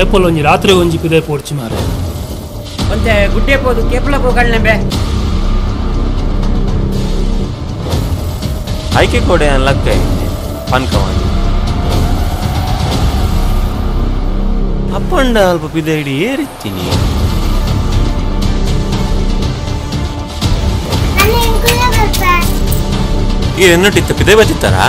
Apple ಒಂಜಿ ರಾತ್ರಿ ಒಂಜಿ ಪಿದೆ ಪೋಡ್ಚಿ ಮಾರೆ. ಒಂತೆ ಗುಡ್ಡೆ ಪೋದು ಕೇಪಲ ಪೋಗಳ್ನೆಂಬೆ ಆಯ್ಕೆ ಕೊಡೆ ಅನ್ಲಕ್ಕ ಪನ್ಕವಾಗಿ ಅಪ್ಪಂಡ ಅಲ್ಪ ಪಿದೆ ಹಿಡಿ ಏರಿತ್ತೀನಿ ನನ್ನ ಈ ಎನ್ನಟ್ಟಿತ್ತ ಪಿದೆ ಬತ್ತಿತ್ತಾರಾ